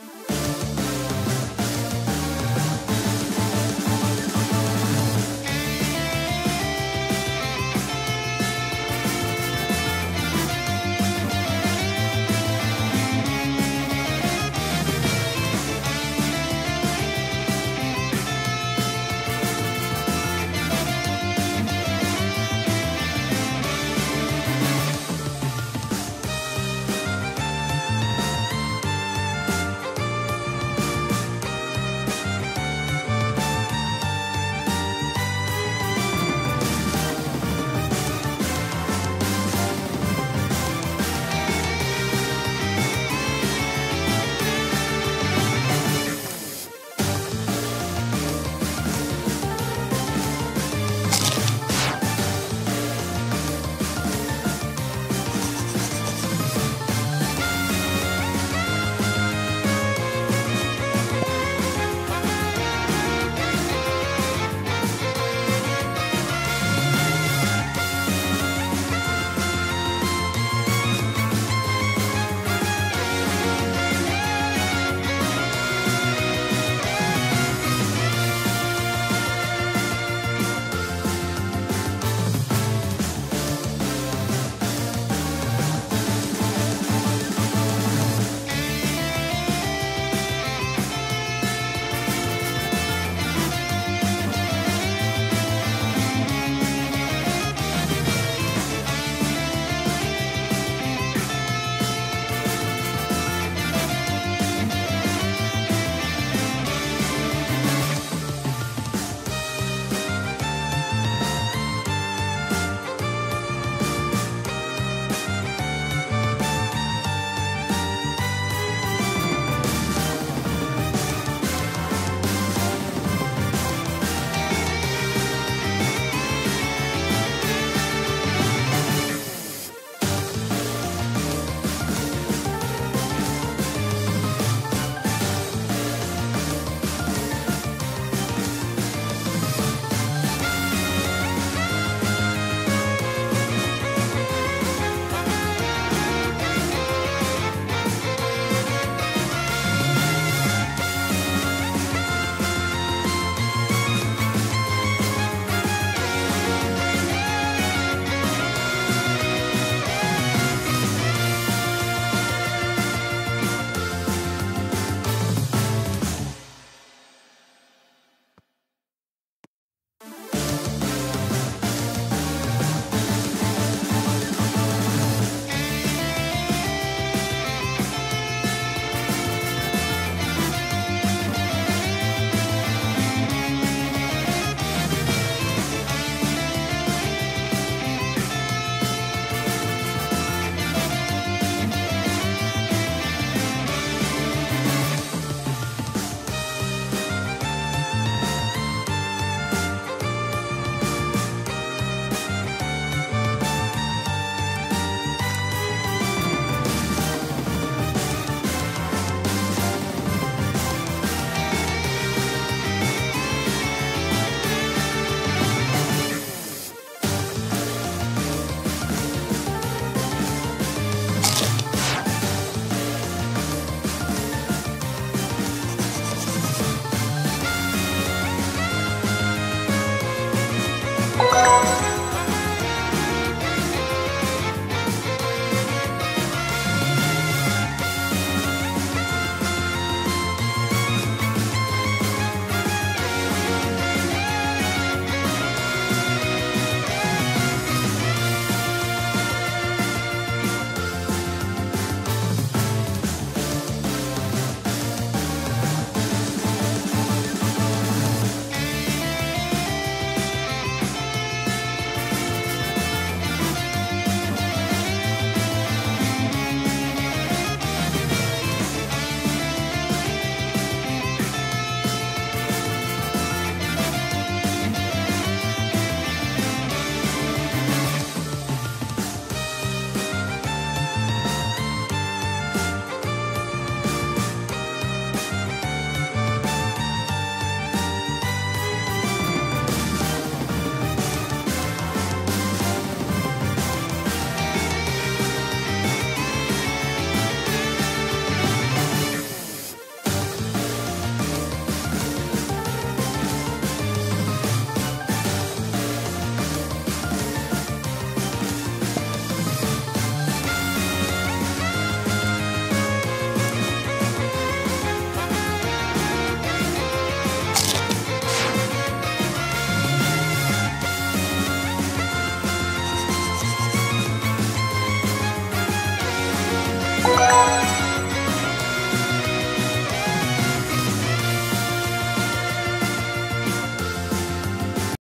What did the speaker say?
Bye.